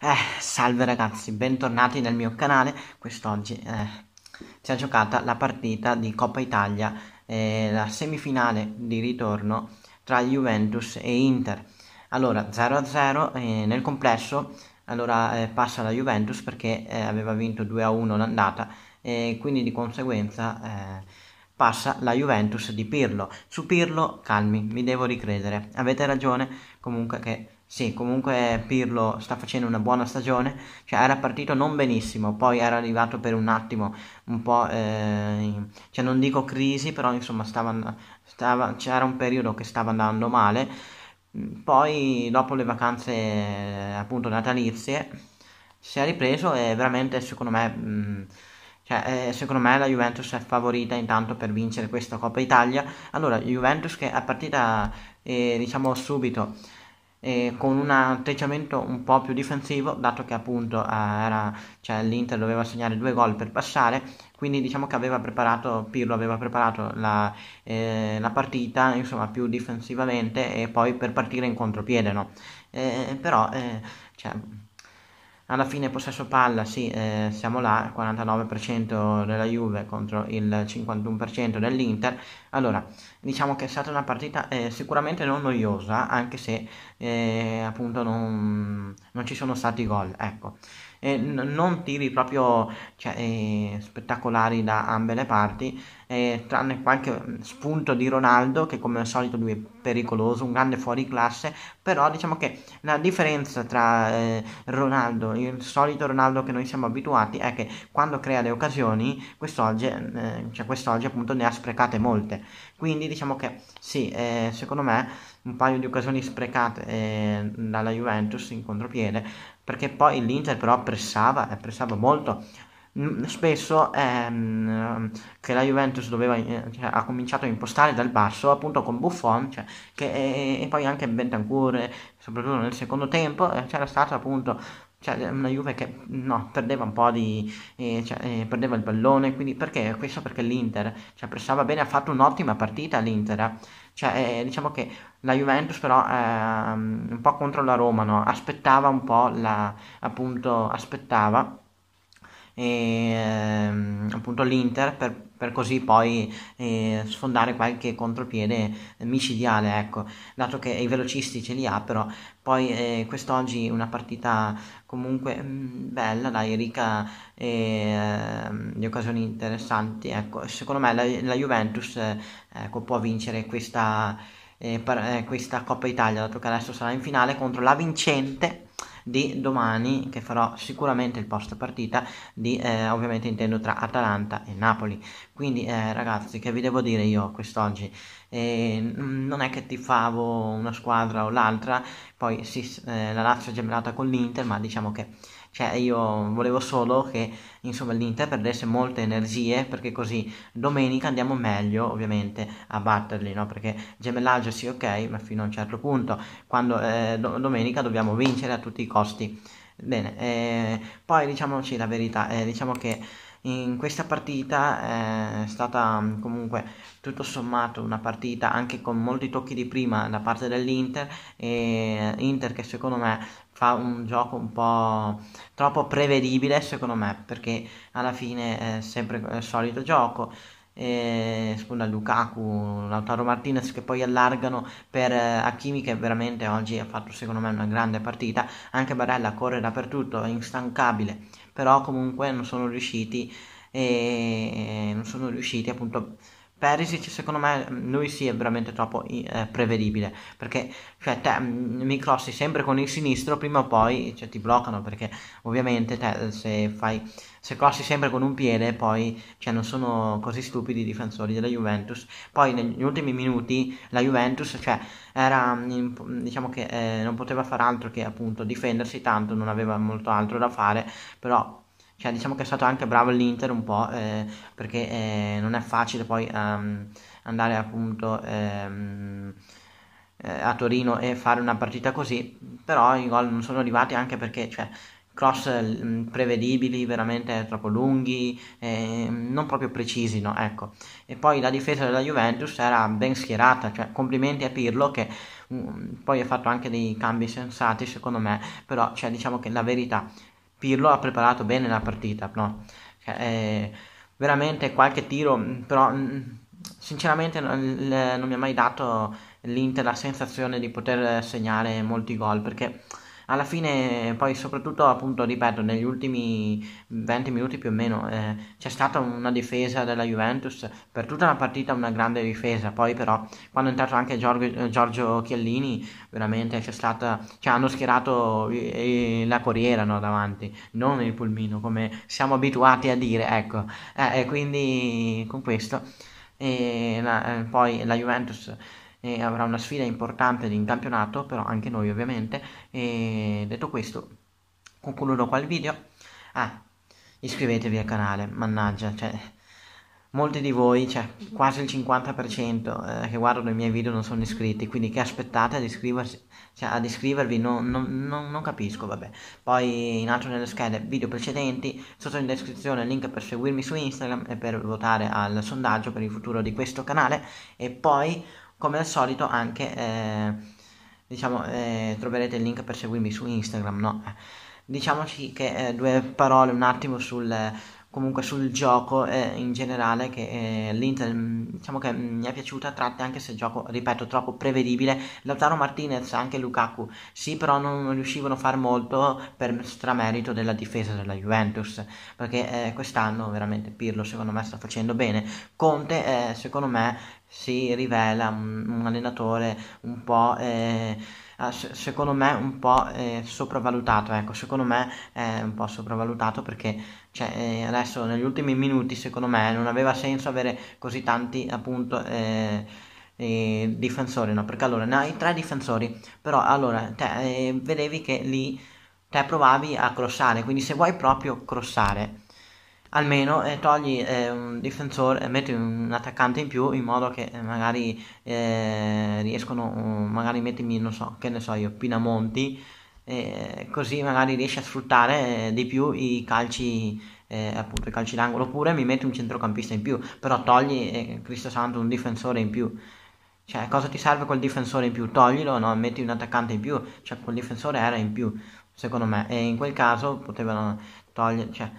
Eh, salve ragazzi, bentornati nel mio canale. Quest'oggi eh, si è giocata la partita di Coppa Italia, eh, la semifinale di ritorno tra Juventus e Inter. Allora, 0-0 eh, nel complesso, allora eh, passa la Juventus perché eh, aveva vinto 2-1 l'andata e quindi di conseguenza passa la Juventus di Pirlo. Su Pirlo, calmi, mi devo ricredere. Avete ragione, comunque che sì, comunque Pirlo sta facendo una buona stagione, cioè era partito non benissimo, poi era arrivato per un attimo un po', eh, cioè non dico crisi, però insomma stava, stava, c'era un periodo che stava andando male, poi dopo le vacanze appunto natalizie si è ripreso e veramente secondo me... Mh, cioè, eh, secondo me la Juventus è favorita intanto per vincere questa Coppa Italia. Allora, Juventus che è partita, eh, diciamo, subito eh, con un atteggiamento un po' più difensivo, dato che appunto eh, era, cioè, l'Inter doveva segnare due gol per passare, quindi diciamo che aveva preparato, Pirlo aveva preparato la, eh, la partita insomma, più difensivamente e poi per partire in contropiede, no? Eh, però, eh, cioè, alla fine possesso palla, sì, eh, siamo là, 49% della Juve contro il 51% dell'Inter. Allora, diciamo che è stata una partita eh, sicuramente non noiosa, anche se eh, appunto non, non, ci sono stati gol, ecco. N- non tiri proprio cioè, eh, spettacolari da ambe le parti, eh, tranne qualche spunto di Ronaldo che come al solito lui è pericoloso, un grande fuori classe, però diciamo che la differenza tra eh, Ronaldo, il solito Ronaldo che noi siamo abituati, è che quando crea le occasioni, quest'oggi, eh, cioè quest'oggi appunto ne ha sprecate molte. Quindi diciamo che sì, eh, secondo me un paio di occasioni sprecate eh, dalla Juventus in contropiede, perché poi l'Inter però pressava, pressava molto. Mm, spesso ehm, che la Juventus doveva, eh, cioè, ha cominciato a impostare dal basso appunto con Buffon cioè, che, e, e, poi anche Bentancur soprattutto nel secondo tempo eh, c'era stato appunto cioè, una Juve che no, perdeva un po' di eh, cioè, eh, perdeva il pallone quindi perché questo perché l'Inter cioè, pressava bene ha fatto un'ottima partita l'Inter eh. cioè, eh, diciamo che la Juventus però ehm, un po' contro la Roma no? aspettava un po' la appunto aspettava e, ehm, appunto l'Inter per, per così poi eh, sfondare qualche contropiede micidiale ecco. Dato che i velocisti ce li ha però poi eh, quest'oggi una partita comunque mh, mm, bella dai ricca eh, di occasioni interessanti ecco. Secondo me la, la Juventus ecco, può vincere questa, eh, per, eh, questa Coppa Italia dato che adesso sarà in finale contro la vincente di domani che farò sicuramente il post partita di eh, ovviamente intendo tra Atalanta e Napoli. Quindi eh, ragazzi che vi devo dire io quest'oggi? Eh, non è che ti favo una squadra o l'altra poi sì, eh, la Lazio è gemellata con l'Inter ma diciamo che cioè io volevo solo che insomma l'Inter perdesse molte energie perché così domenica andiamo meglio ovviamente a batterli, no? Perché gemellaggio sì ok, ma fino a un certo punto, quando eh, do- domenica dobbiamo vincere a tutti i costi. Bene, eh, poi diciamoci la verità, eh, diciamo che in questa partita eh, è stata mm, comunque tutto sommato una partita anche con molti tocchi di prima da parte dell'Inter e Inter che secondo me fa un gioco un po' troppo prevedibile secondo me perché alla fine è sempre il solito gioco. E spunta Lukaku, Lautaro Martinez che poi allargano per eh, Hakimi che veramente oggi ha fatto secondo me una grande partita. Anche Barella corre dappertutto è instancabile però comunque non sono riusciti e non sono riusciti appunto Perisic secondo me lui sì è veramente troppo eh, prevedibile. Perché cioè te mi crossi sempre con il sinistro prima o poi cioè, ti bloccano perché ovviamente te se fai se crossi sempre con un piede poi cioè, non sono così stupidi i difensori della Juventus. Poi negli ultimi minuti la Juventus cioè era diciamo che eh, non poteva fare altro che appunto difendersi tanto non aveva molto altro da fare però cioè, diciamo che è stato anche bravo l'Inter un po' eh, perché eh, non è facile poi um, andare appunto ehm, eh, a Torino e fare una partita così, però i gol non sono arrivati anche perché cioè, cross mm, prevedibili, veramente troppo lunghi, eh, non proprio precisi, no? Ecco. E poi la difesa della Juventus era ben schierata, cioè complimenti a Pirlo che um, poi ha fatto anche dei cambi sensati secondo me, però cioè, diciamo che la verità, Pirlo ha preparato bene la partita, no? Cioè, eh, veramente qualche tiro, mm, però mm, sinceramente non, non mi ha mai dato l'Inter la sensazione di poter segnare molti gol perché alla fine poi soprattutto appunto ripeto negli ultimi 20 minuti più o meno eh, c'è stata una difesa della Juventus per tutta la partita una grande difesa. Poi però quando è entrato anche Giorgio, Giorgio Chiellini veramente c'è stata cioè hanno schierato la Corriera no, davanti non il pulmino come siamo abituati a dire ecco. Eh, e quindi con questo e la, eh, poi la Juventus e avrà una sfida importante in campionato, però anche noi ovviamente. E detto questo, concludo qua il video. Ah, iscrivetevi al canale, mannaggia, cioè, molti di voi, cioè quasi il 50% eh, che guardano i miei video non sono iscritti, quindi che aspettate ad iscriversi? Cioè, ad iscrivervi non, non, non, non, capisco, vabbè. Poi in alto nelle schede video precedenti, sotto in descrizione il link per seguirmi su Instagram e per votare al sondaggio per il futuro di questo canale e poi come al solito anche eh, diciamo eh, troverete il link per seguirmi su Instagram no? diciamoci che eh, due parole un attimo sul comunque sul gioco eh, in generale che eh, l'Inter mm, diciamo che mi è piaciuta a tratti anche se il gioco ripeto troppo prevedibile. Lautaro Martinez anche Lukaku sì però non riuscivano a fare molto per stramerito della difesa della Juventus perché eh, quest'anno veramente Pirlo secondo me sta facendo bene. Conte eh, secondo me si rivela un, un allenatore un po' eh, secondo me un po' eh, sopravvalutato ecco secondo me è un po' sopravvalutato perché cioè, eh, adesso negli ultimi minuti secondo me non aveva senso avere così tanti appunto eh, eh, difensori no? perché allora ne hai tre difensori però allora te, vedevi che lì te provavi a crossare quindi se vuoi proprio crossare almeno eh, togli eh, un difensore e metti un attaccante in più in modo che eh, magari eh, riescono magari mettimi non so che ne so io Pinamonti così magari riesci a sfruttare eh, di più i calci eh, appunto i calci d'angolo. Oppure mi metti un centrocampista in più però togli Cristo Santo un difensore in più. Cioè cosa ti serve quel difensore in più? Toglilo no? Metti un attaccante in più. Cioè quel difensore era in più secondo me. E in quel caso potevano togliere cioè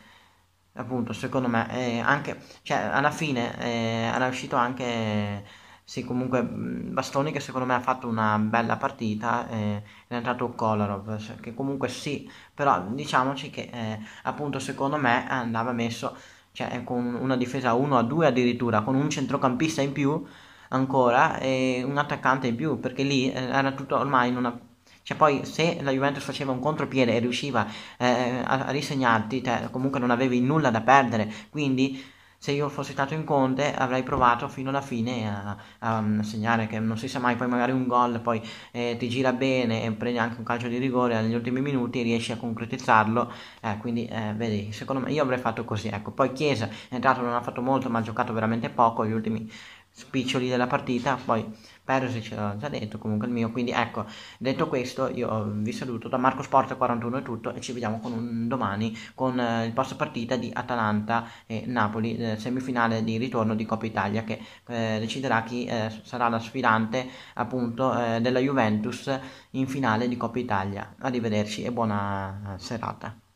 appunto secondo me eh, anche cioè alla fine eh, era uscito anche sì comunque Bastoni che secondo me ha fatto una bella partita eh, è entrato Kolarov che comunque sì però diciamoci che eh, appunto secondo me andava messo cioè con una difesa 1 a 2 addirittura con un centrocampista in più ancora e un attaccante in più perché lì eh, era tutto ormai in una cioè poi se la Juventus faceva un contropiede e riusciva eh, a, a, risegnarti, te, comunque non avevi nulla da perdere, quindi se io fossi stato in Conte avrei provato fino alla fine a, a, a segnare che non si sa mai, poi magari un gol, poi eh, ti gira bene e prendi anche un calcio di rigore negli ultimi minuti e riesci a concretizzarlo, eh, quindi eh, vedi, secondo me io avrei fatto così, ecco, poi Chiesa è entrato, non ha fatto molto ma ha giocato veramente poco, gli ultimi spiccioli della partita, poi Perisic l'ho già detto, comunque il mio, quindi ecco, detto questo io vi saluto, da Marco Sport 41 è tutto e ci vediamo con un domani con eh, il post partita di Atalanta e Napoli, eh, semifinale di ritorno di Coppa Italia che eh, deciderà chi eh, sarà la sfidante appunto eh, della Juventus in finale di Coppa Italia. Arrivederci e buona serata.